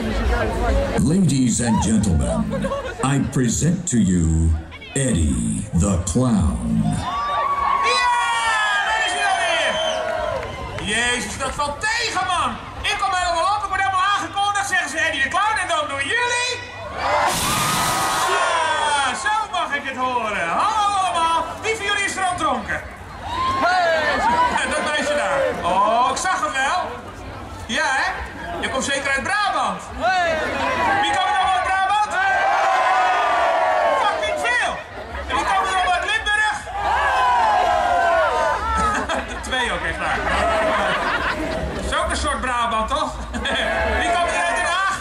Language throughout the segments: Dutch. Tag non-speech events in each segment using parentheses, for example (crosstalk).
Ladies and gentlemen, I present to you Eddie the Clown. Ja. Jezus, dat valt tegen, man. Ik kom helemaal op, ik word helemaal aangekondigd. Zeggen ze Eddie de Clown en dan doen jullie. Ja, zo mag ik het horen. Hallo allemaal. Wie van jullie is er al dronken? Hey. Dat meisje daar. Oh, ik zag het wel. Ja, hè? Je komt zeker uit Brabant. Wie komt er allemaal uit Brabant? Fucking veel. En wie komt er allemaal uit Limburg? Twee ook echt waar. Dat is ook een soort Brabant, toch? Wie komt er uit Den Haag?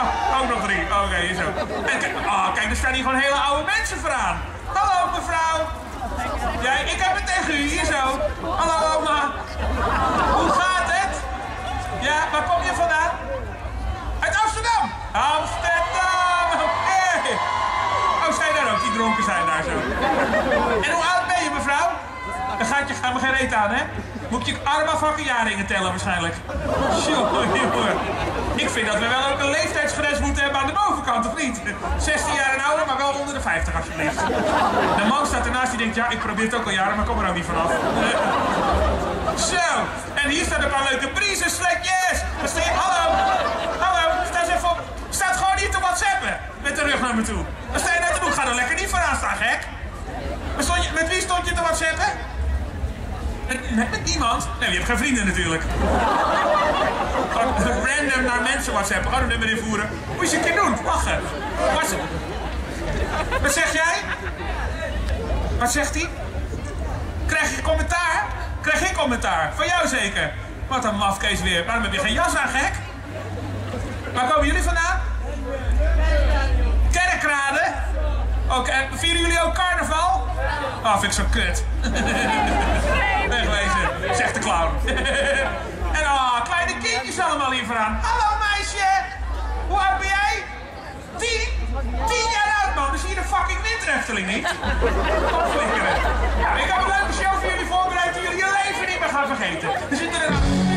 Oh, ook nog drie. Oké, hier zo. En kijk, oh, kijk, er staan hier gewoon hele oude mensen vooraan. Hallo, mevrouw. Ja, ik heb het tegen u, hier zo. Hallo, oma. Hoe gaat het? Ja, waar kom je vandaan? Uit Amsterdam. Amsterdam, oké. Oh, zijn daar ook, die dronken zijn daar zo. En hoe oud? Me geen reet aan, hè? Moet je arm afhakken jaringen tellen waarschijnlijk. Jongen. Ik vind dat we wel ook een leeftijdsgrens moeten hebben aan de bovenkant, of niet? 16 jaar en ouder, maar wel onder de 50 alsjeblieft. De man staat ernaast die denkt, ja, ik probeer het ook al jaren, maar kom er ook niet vanaf. (laughs) Zo, en hier staan een paar leuke briezen, sletjes. Dan sta je, hallo, hallo, sta eens even. Staat gewoon niet te whatsappen, met de rug naar me toe. Dan sta je net te doen, ga er lekker niet vooraan staan, gek. Met wie stond je te whatsappen? Met, met, niemand? Nee, je hebt geen vrienden natuurlijk. Random naar mensen whatsappen, gewoon een nummer invoeren. Moet je een keer doen, lachen. Wat, wat zeg jij? Wat zegt hij? Krijg je commentaar? Krijg ik commentaar? Van jou zeker? Wat een mafkees weer. Waarom heb je geen jas aan, gek? Waar komen jullie vandaan? Kerkrade? Oké, en vieren jullie ook carnaval? Oh, vind ik zo kut. (laughs) Zegt de clown. (laughs) en oh, kleine kindjes allemaal hier vooraan. Hallo meisje, hoe oud ben jij? Tien? Tien jaar oud man, dus hier de fucking winterhefteling niet. Ik heb een leuke show voor jullie voorbereid die jullie je leven niet meer gaan vergeten. Er zitten er...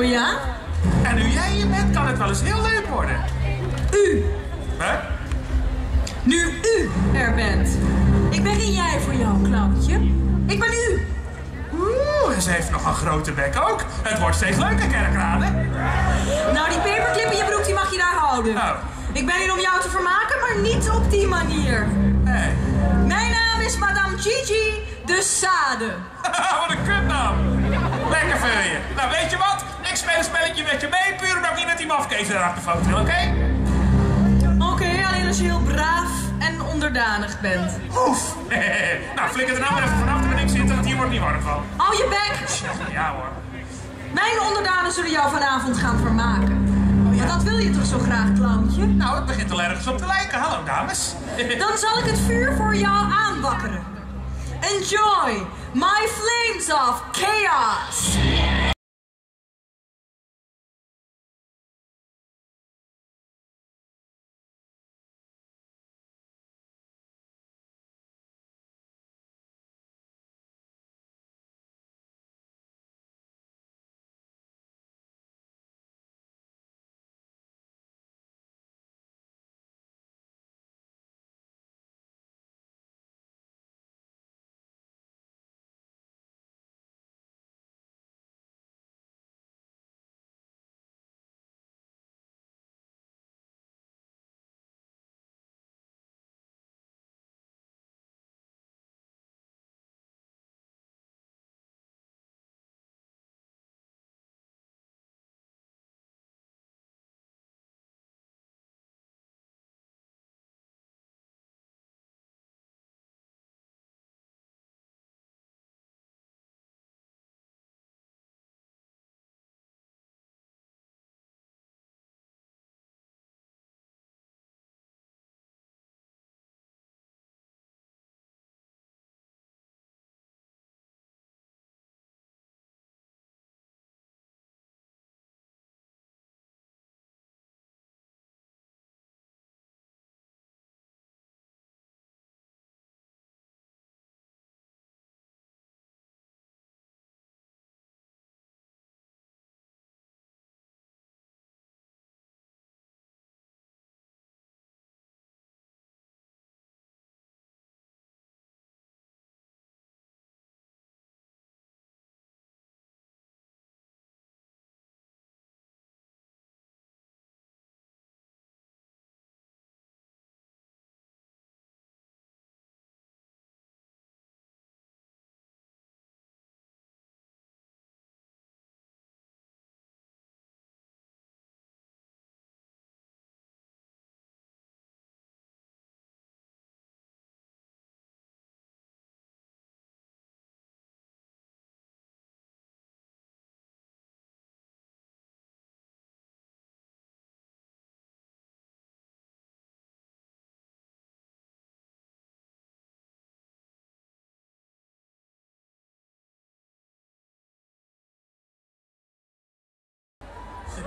Oh ja? en nu jij hier bent, kan het wel eens heel leuk worden. U. Hè? Nu u er bent. Ik ben niet jij voor jou, Klauwtje. Ik ben u. Oeh, en ze heeft nog een grote bek ook. Het wordt steeds leuker, kerkraden. Nou, die paperclip in je broek, die mag je daar houden. Oh. Ik ben hier om jou te vermaken, maar niet op die manier. Nee. Mijn naam is Madame Gigi de Sade. (laughs) wat een kutnaam. Lekker voor je. Nou, weet je wat? Een spelletje met je mee, puur omdat ik niet met die mafkees de foto wil, oké? Oké, alleen als je heel braaf en onderdanig bent. Oef. (laughs) nou, flikker er nou maar even vanaf, terwijl ik zitten, want hier wordt niet warm van. Hou je bek. Ja hoor. Mijn onderdanen zullen jou vanavond gaan vermaken. Maar dat wil je toch zo graag, clowntje? Nou, het begint al ergens op te lijken. Hallo, dames. (laughs) Dan zal ik het vuur voor jou aanwakkeren. Enjoy my flames of chaos!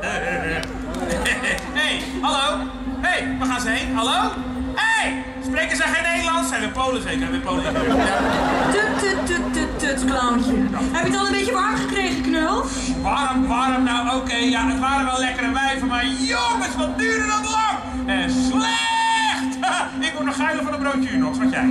(laughs) hey, hallo? hey, waar gaan ze heen? Hallo? hey, spreken ze geen Nederlands? Zijn we Polen zeker? We Polen. Ja. Tut, tut, tut, tut, tut, clowntje. Heb je het al een beetje warm gekregen, knul? Warm, warm, nou oké, ja, het waren wel lekkere wijven, maar jongens, wat duurde dat lang? En slecht! (laughs) Ik word nog geiler van een broodje Unox, wat jij?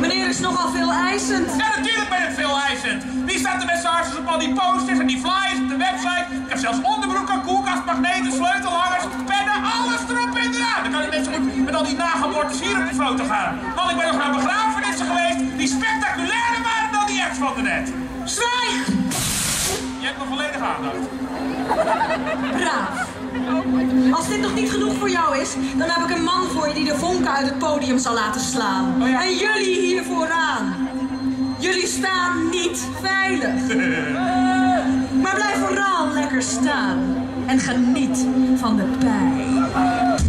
Meneer is nogal veel eisend. Ja, natuurlijk ben ik veel eisend. Wie staat er met z'n hartjes op al die posters en die flyers op de website? Ik heb zelfs onderbroeken, koelkast, magneten, sleutelhangers, pennen, alles erop en eraan. Dan kan ik net zo goed met al die nagewortels hier op de foto gaan. Want ik ben nog naar begrafenissen geweest die spectaculairder waren dan die apps van de net. Zwijg! Je hebt nog volledig aandacht. Braaf. Als dit nog niet genoeg voor jou is, dan heb ik een man voor je die de vonken uit het podium zal laten slaan. Oh ja. En jullie hier vooraan. Jullie staan niet veilig. (laughs) Maar blijf vooral lekker staan. En geniet van de pijn.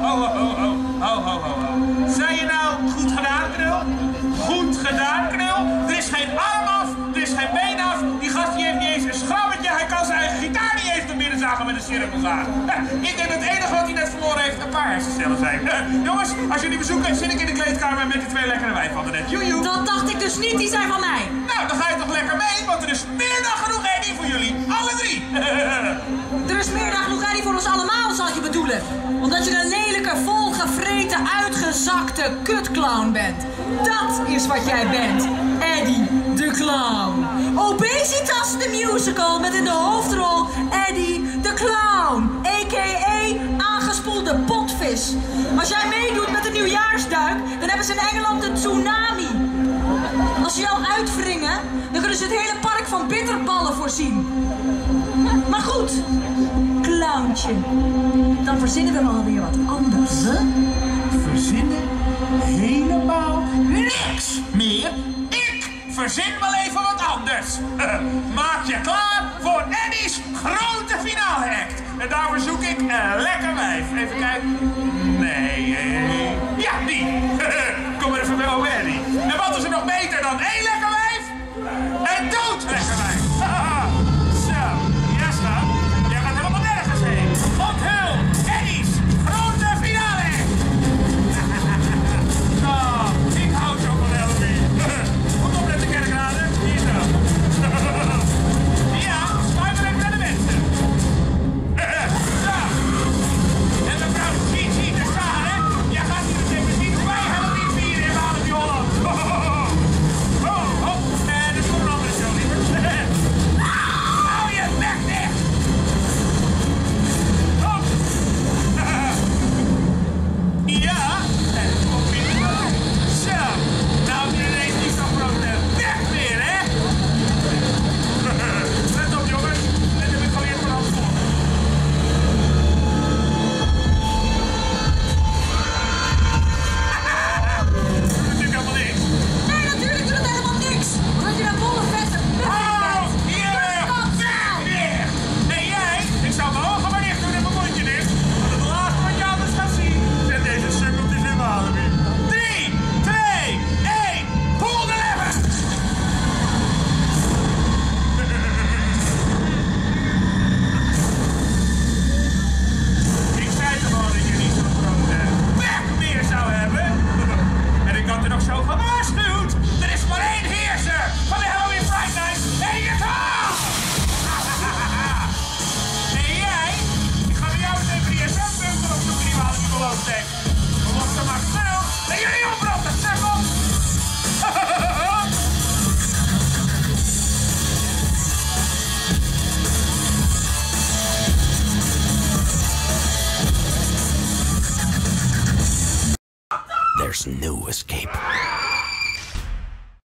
Ho, ho, ho, ho, ho, ho. Zei je nou goed gedaan, knul? Goed gedaan, knul? Er is geen arm af, er is geen been af. Die gast die heeft niet eens een schrammetje. Hij kan zijn eigen gitaar niet eens naar binnen zagen met een cirkelzaag. Ik denk dat het enige wat hij net verloren heeft een paar hersencellen zijn. Jongens, als jullie bezoeken, zit ik in de kleedkamer met die twee lekkere wijven van de net. Joejoe. Dat dacht ik dus niet, die zijn van mij. Nou, dan ga je toch lekker mee, want er is meer dan genoeg Eddie voor jullie. Alle drie. (laughs) Er is meer dan genoeg Eddie voor ons allemaal, zal je bedoelen. Omdat je volgevreten, uitgezakte kutclown bent. Dat is wat jij bent. Eddie de Clown. Obesitas de musical met in de hoofdrol Eddie de Clown. A.k.a. aangespoelde potvis. Als jij meedoet met de nieuwjaarsduik, dan hebben ze in Engeland een tsunami. Als ze jou uitwringen, dan kunnen ze het hele park van bitterballen voorzien. Maar goed, clowntje. Dan verzinnen we wel weer wat anders. Verzinnen helemaal niks meer. Ik verzin wel even wat anders. (laughs) Maak je klaar voor Eddie's grote finale act. En daarvoor zoek ik een lekker wijf. Even kijken. Nee. Ja, die. (laughs) Kom maar even bij Eddie. En wat is er nog beter dan één lekker wijf? Een dood lekker wijf.